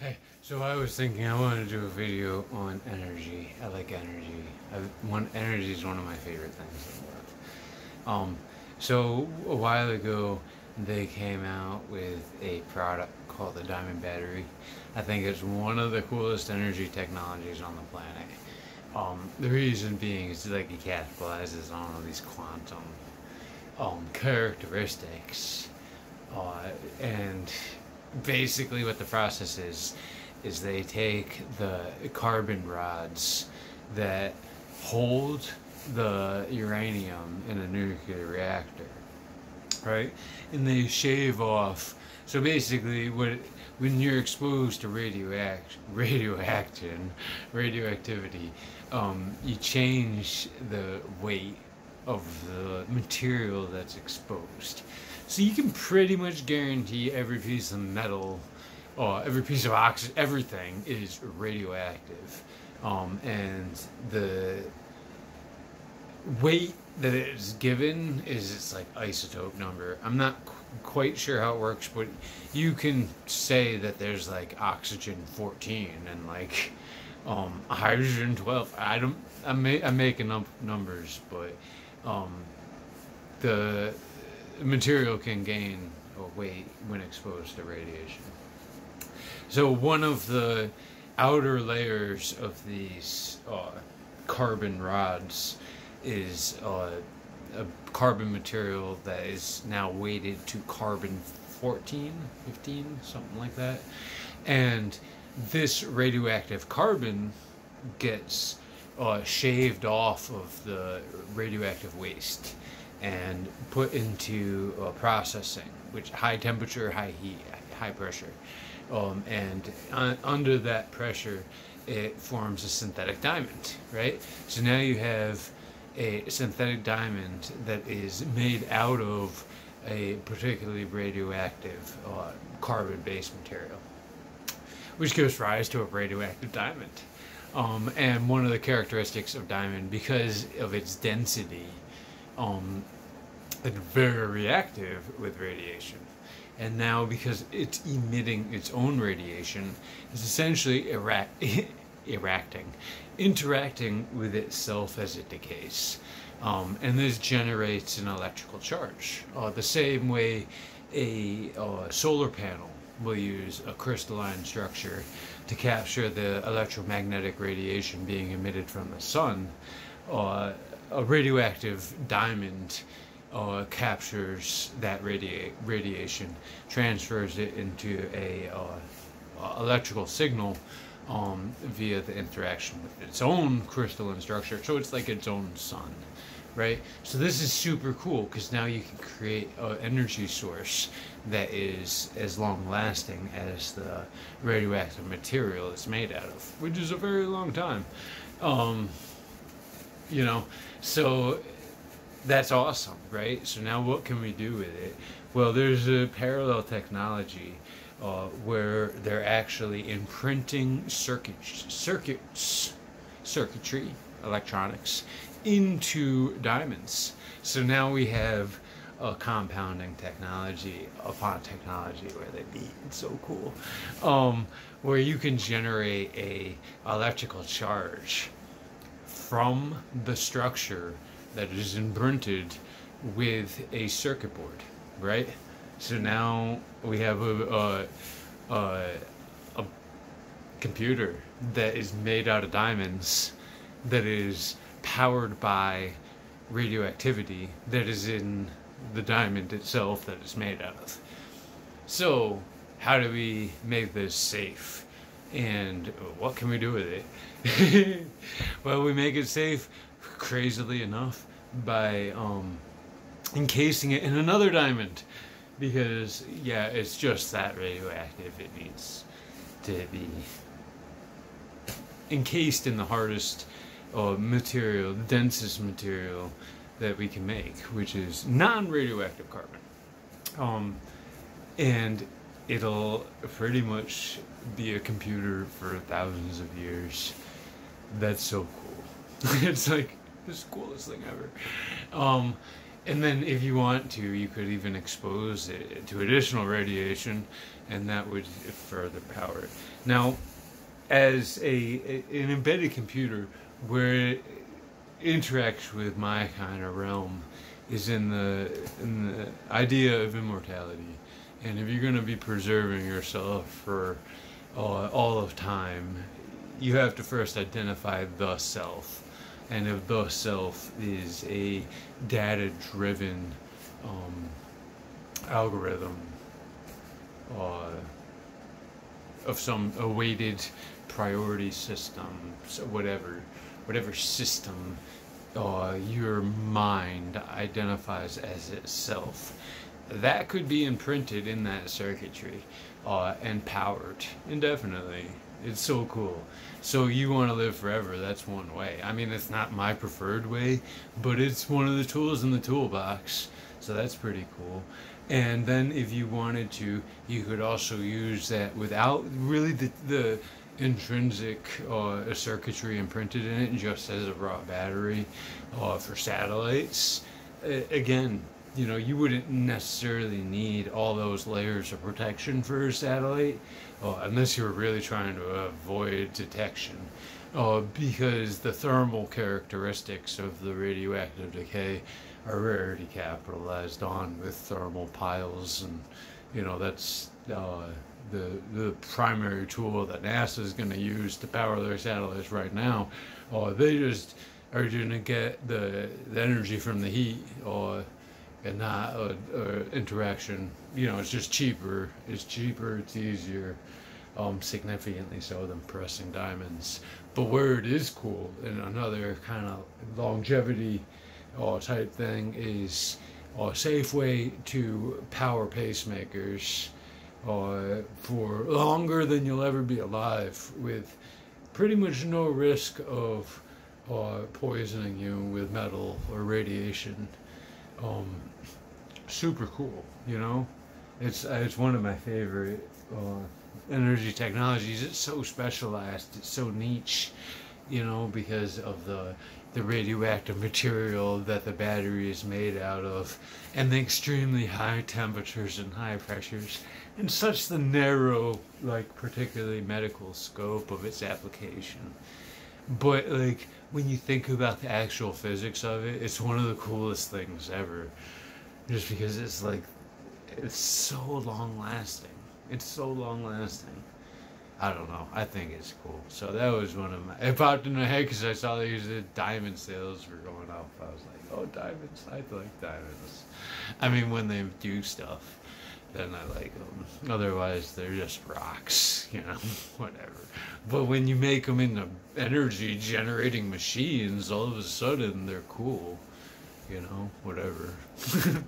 Hey, so I was thinking I wanted to do a video on energy. I like energy. I, one energy is one of my favorite things in the world. Um, so a while ago, they came out with a product called the Diamond Battery. I think it's one of the coolest energy technologies on the planet. Um, the reason being is like it capitalizes on all these quantum um, characteristics, uh, and basically what the process is is they take the carbon rods that hold the uranium in a nuclear reactor right? And they shave off so basically what when you're exposed to radioact radioaction radioactivity um, you change the weight of the material that's exposed so you can pretty much guarantee every piece of metal, or every piece of oxygen, everything is radioactive. Um, and the weight that is given is its like isotope number. I'm not qu- quite sure how it works, but you can say that there's like oxygen 14 and like um, hydrogen 12. I don't. I'm, ma- I'm making up numbers, but um, the material can gain weight when exposed to radiation. So one of the outer layers of these uh, carbon rods is uh, a carbon material that is now weighted to carbon 14, 15, something like that. And this radioactive carbon gets uh, shaved off of the radioactive waste and put into uh, processing, which high temperature, high heat, high pressure, um, and un- under that pressure, it forms a synthetic diamond, right? So now you have a synthetic diamond that is made out of a particularly radioactive uh, carbon-based material, which gives rise to a radioactive diamond. Um, and one of the characteristics of diamond, because of its density, um, it's very reactive with radiation. And now, because it's emitting its own radiation, it's essentially eracting, interacting with itself as it decays. Um, and this generates an electrical charge. Uh, the same way a uh, solar panel will use a crystalline structure to capture the electromagnetic radiation being emitted from the sun. Uh, a radioactive diamond uh, captures that radia- radiation, transfers it into a uh, electrical signal um, via the interaction with its own crystalline structure. So it's like its own sun, right? So this is super cool because now you can create an energy source that is as long lasting as the radioactive material it's made out of, which is a very long time. Um, you know, so that's awesome, right? So now what can we do with it? Well, there's a parallel technology uh, where they're actually imprinting circuits, circuits, circuitry, electronics into diamonds. So now we have a compounding technology upon technology where they meet. It's so cool. Um, where you can generate a electrical charge from the structure that is imprinted with a circuit board, right? So now we have a, a, a, a computer that is made out of diamonds that is powered by radioactivity that is in the diamond itself that it's made out of. So, how do we make this safe? And what can we do with it? well, we make it safe crazily enough, by um, encasing it in another diamond. Because, yeah, it's just that radioactive. It needs to be encased in the hardest uh, material, densest material that we can make, which is non radioactive carbon. Um, and it'll pretty much be a computer for thousands of years. That's so cool. it's like the coolest thing ever. Um, and then if you want to, you could even expose it to additional radiation, and that would further power it. Now, as a, a an embedded computer, where it interacts with my kind of realm, is in the in the idea of immortality, and if you're going to be preserving yourself for uh, all of time, you have to first identify the self. And if the self is a data driven um, algorithm uh, of some awaited priority system so whatever whatever system uh, your mind identifies as itself that could be imprinted in that circuitry uh, and powered indefinitely it's so cool. So you want to live forever, that's one way. I mean, it's not my preferred way, but it's one of the tools in the toolbox. So that's pretty cool. And then if you wanted to, you could also use that without really the, the intrinsic uh, circuitry imprinted in it, just as a raw battery uh, for satellites. Uh, again, you know, you wouldn't necessarily need all those layers of protection for a satellite, uh, unless you were really trying to avoid detection. Uh, because the thermal characteristics of the radioactive decay are already capitalized on with thermal piles, and you know that's uh, the the primary tool that NASA is going to use to power their satellites right now. Uh, they just are going to get the, the energy from the heat. Uh, and not a, a interaction. You know, it's just cheaper. It's cheaper. It's easier, um, significantly so than pressing diamonds. But where it is cool, and another kind of longevity uh, type thing is a safe way to power pacemakers uh, for longer than you'll ever be alive, with pretty much no risk of uh, poisoning you with metal or radiation um, super cool. You know, it's uh, it's one of my favorite uh, energy technologies. It's so specialized. It's so niche. You know, because of the the radioactive material that the battery is made out of, and the extremely high temperatures and high pressures, and such the narrow, like particularly medical scope of its application. But like when you think about the actual physics of it, it's one of the coolest things ever. Just because it's like it's so long lasting. It's so long lasting. I don't know. I think it's cool. So that was one of my. It popped in my head because I saw these diamond sales were going up. I was like, oh, diamonds. I like diamonds. I mean, when they do stuff then I like them. Otherwise, they're just rocks, you know, whatever. But when you make them into energy generating machines, all of a sudden they're cool, you know, whatever.